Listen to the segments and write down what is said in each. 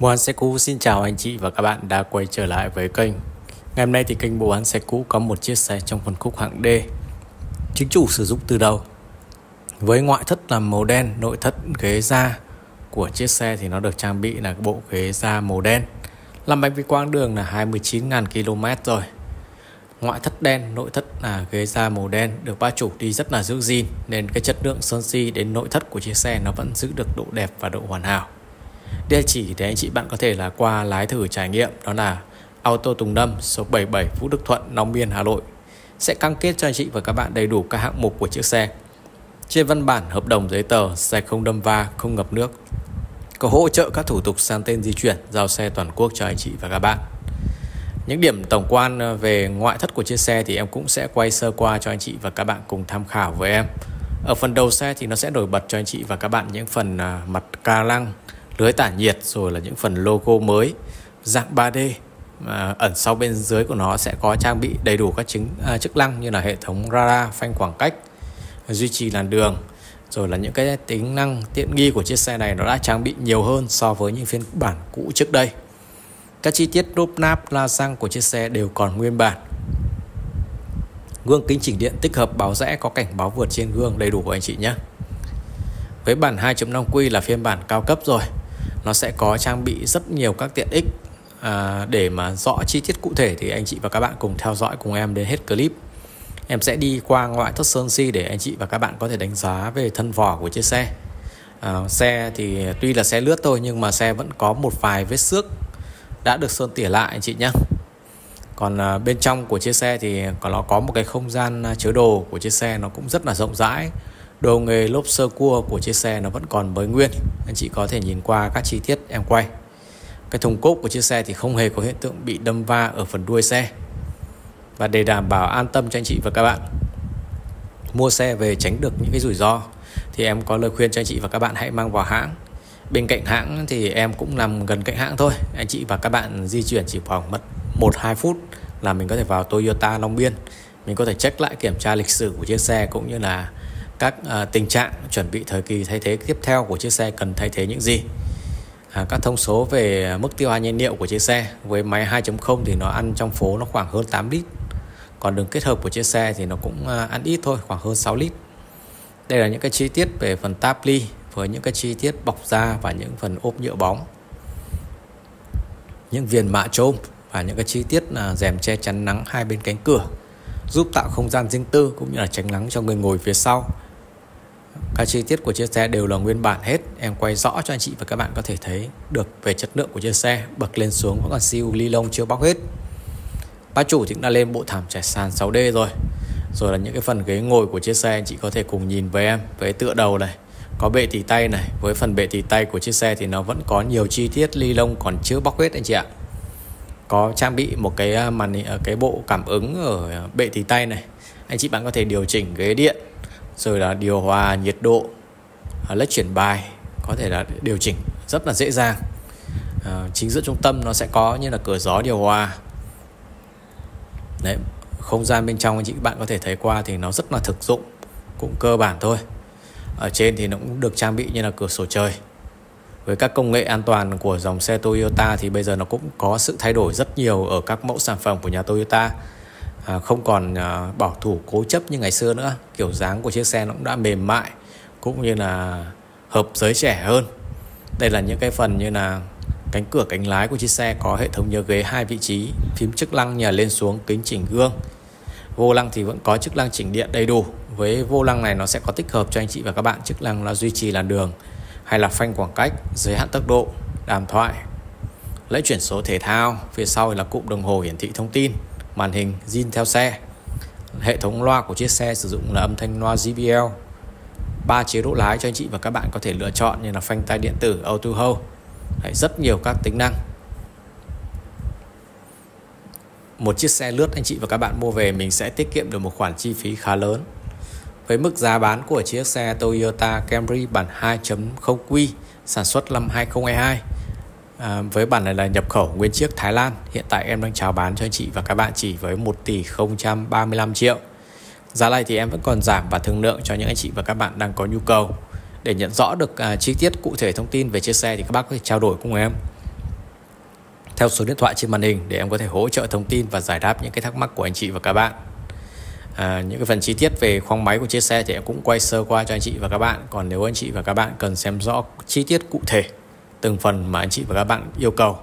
Mua bán xe cũ xin chào anh chị và các bạn đã quay trở lại với kênh. Ngày hôm nay thì kênh bộ bán xe cũ có một chiếc xe trong phân khúc hạng D. Chính chủ sử dụng từ đầu. Với ngoại thất là màu đen, nội thất ghế da của chiếc xe thì nó được trang bị là bộ ghế da màu đen. Làm bánh với quãng đường là 29.000 km rồi. Ngoại thất đen, nội thất là ghế da màu đen được ba chủ đi rất là giữ gìn nên cái chất lượng sơn si đến nội thất của chiếc xe nó vẫn giữ được độ đẹp và độ hoàn hảo. Địa chỉ để anh chị bạn có thể là qua lái thử trải nghiệm đó là Auto Tùng Lâm số 77 Vũ Đức Thuận, Long Biên, Hà Nội sẽ cam kết cho anh chị và các bạn đầy đủ các hạng mục của chiếc xe. Trên văn bản hợp đồng giấy tờ, xe không đâm va, không ngập nước. Có hỗ trợ các thủ tục sang tên di chuyển, giao xe toàn quốc cho anh chị và các bạn. Những điểm tổng quan ờ, về ngoại thất của chiếc xe thì em cũng sẽ quay sơ qua cho anh chị và các bạn cùng tham khảo với em. Ở phần đầu xe thì nó sẽ nổi bật cho anh chị và các bạn những phần à, mặt ca lăng, lưới tản nhiệt rồi là những phần logo mới dạng 3D à, ẩn sau bên dưới của nó sẽ có trang bị đầy đủ các chứng à, chức năng như là hệ thống radar phanh khoảng cách duy trì làn đường rồi là những cái tính năng tiện nghi của chiếc xe này nó đã trang bị nhiều hơn so với những phiên bản cũ trước đây. Các chi tiết đốp nắp la xăng của chiếc xe đều còn nguyên bản. Gương kính chỉnh điện tích hợp báo rẽ có cảnh báo vượt trên gương đầy đủ của anh chị nhé. Với bản 2.5 Q là phiên bản cao cấp rồi nó sẽ có trang bị rất nhiều các tiện ích à, để mà rõ chi tiết cụ thể thì anh chị và các bạn cùng theo dõi cùng em đến hết clip. Em sẽ đi qua ngoại thất sơn si để anh chị và các bạn có thể đánh giá về thân vỏ của chiếc xe. À, xe thì tuy là xe lướt thôi nhưng mà xe vẫn có một vài vết xước đã được sơn tỉa lại anh chị nhé còn à, bên trong của chiếc xe thì có nó có một cái không gian à, chứa đồ của chiếc xe nó cũng rất là rộng rãi đồ nghề lốp sơ cua của chiếc xe nó vẫn còn mới nguyên. Anh chị có thể nhìn qua các chi tiết em quay. Cái thùng cốp của chiếc xe thì không hề có hiện tượng bị đâm va ở phần đuôi xe. Và để đảm bảo an tâm cho anh chị và các bạn, mua xe về tránh được những cái rủi ro, thì em có lời khuyên cho anh chị và các bạn hãy mang vào hãng. Bên cạnh hãng thì em cũng nằm gần cạnh hãng thôi. Anh chị và các bạn di chuyển chỉ khoảng mất 1-2 phút là mình có thể vào Toyota Long Biên. Mình có thể check lại kiểm tra lịch sử của chiếc xe cũng như là các uh, tình trạng chuẩn bị thời kỳ thay thế tiếp theo của chiếc xe cần thay thế những gì. À, các thông số về mức tiêu hao nhiên liệu của chiếc xe với máy 2.0 thì nó ăn trong phố nó khoảng hơn 8 lít. Còn đường kết hợp của chiếc xe thì nó cũng uh, ăn ít thôi khoảng hơn 6 lít. Đây là những cái chi tiết về phần táp ly với những cái chi tiết bọc da và những phần ốp nhựa bóng. Những viền mạ trôm và những cái chi tiết là rèm che chắn nắng hai bên cánh cửa giúp tạo không gian riêng tư cũng như là tránh nắng cho người ngồi phía sau các chi tiết của chiếc xe đều là nguyên bản hết. Em quay rõ cho anh chị và các bạn có thể thấy được về chất lượng của chiếc xe. Bậc lên xuống, vẫn còn siêu ly lông chưa bóc hết. Bác chủ thì cũng đã lên bộ thảm trải sàn 6D rồi. Rồi là những cái phần ghế ngồi của chiếc xe anh chị có thể cùng nhìn với em, với tựa đầu này, có bệ tỉ tay này. Với phần bệ tỉ tay của chiếc xe thì nó vẫn có nhiều chi tiết ly lông còn chưa bóc hết anh chị ạ. Có trang bị một cái à, màn à, cái bộ cảm ứng ở bệ tỉ tay này. Anh chị bạn có thể điều chỉnh ghế điện rồi là điều hòa nhiệt độ à, lách chuyển bài có thể là điều chỉnh rất là dễ dàng. À, chính giữa trung tâm nó sẽ có như là cửa gió điều hòa. Đấy không gian bên trong anh chị bạn có thể thấy qua thì nó rất là thực dụng cũng cơ bản thôi. Ở trên thì nó cũng được trang bị như là cửa sổ trời. Với các công nghệ an toàn của dòng xe Toyota thì bây giờ nó cũng có sự thay đổi rất nhiều ở các mẫu sản phẩm của nhà Toyota à, không còn à, bảo thủ cố chấp như ngày xưa nữa. Kiểu dáng của chiếc xe nó cũng đã mềm mại cũng như là hợp giới trẻ hơn. Đây là những cái phần như là cánh cửa cánh lái của chiếc xe có hệ thống nhớ ghế hai vị trí phím chức năng nhờ lên xuống kính chỉnh gương. Vô lăng thì vẫn có chức năng chỉnh điện đầy đủ. Với vô lăng này nó sẽ có tích hợp cho anh chị và các bạn. Chức năng là duy trì làn đường hay là phanh khoảng cách giới hạn tốc độ đàm thoại. Lấy chuyển số thể thao phía sau là cụm đồng hồ hiển thị thông tin màn hình zin theo xe. Hệ thống loa của chiếc xe sử dụng là âm thanh loa JBL ba chế độ lái cho anh chị và các bạn có thể lựa chọn như là phanh tay điện tử auto hold. Đấy, rất nhiều các tính năng. Một chiếc xe lướt anh chị và các bạn mua về mình sẽ tiết kiệm được một khoản chi phí khá lớn. Với mức giá bán của chiếc xe Toyota Camry bản 2.0Q sản xuất năm 2022 À, với bản này là nhập khẩu nguyên chiếc Thái Lan. Hiện tại em đang chào bán cho anh chị và các bạn chỉ với 1 tỷ 035 triệu. Giá này thì em vẫn còn giảm và thương lượng cho những anh chị và các bạn đang có nhu cầu. Để nhận rõ được à, chi tiết cụ thể thông tin về chiếc xe thì các bác có thể trao đổi cùng em. Theo số điện thoại trên màn hình để em có thể hỗ trợ thông tin và giải đáp những cái thắc mắc của anh chị và các bạn. À, những cái phần chi tiết về khoang máy của chiếc xe thì em cũng quay sơ qua cho anh chị và các bạn. Còn nếu anh chị và các bạn cần xem rõ chi tiết cụ thể từng phần mà anh chị và các bạn yêu cầu.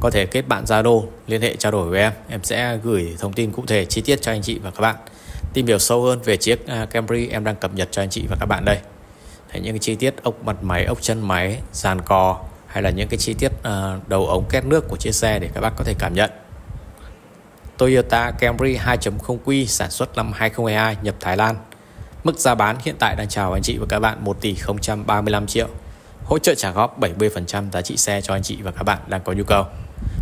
Có thể kết bạn Zalo, liên hệ trao đổi với em. Em sẽ gửi thông tin cụ thể, chi tiết cho anh chị và các bạn. Tìm hiểu sâu hơn về chiếc à, Camry em đang cập nhật cho anh chị và các bạn đây. Thấy những cái chi tiết ốc mặt máy, ốc chân máy, dàn cò hay là những cái chi tiết à, đầu ống két nước của chiếc xe để các bác có thể cảm nhận. Toyota Camry 2.0Q sản xuất năm 2022 nhập Thái Lan. Mức giá bán hiện tại đang chào anh chị và các bạn 1 tỷ 035 triệu. Hỗ trợ trả góp 70% giá trị xe cho anh chị và các bạn đang có nhu cầu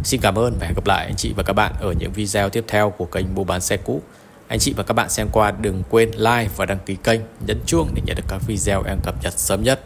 Xin cảm ơn và hẹn gặp lại anh chị và các bạn ở những video tiếp theo của kênh mua bán xe cũ anh chị và các bạn xem qua đừng quên like và đăng ký kênh, nhấn chuông để nhận được các video em cập nhật sớm nhất.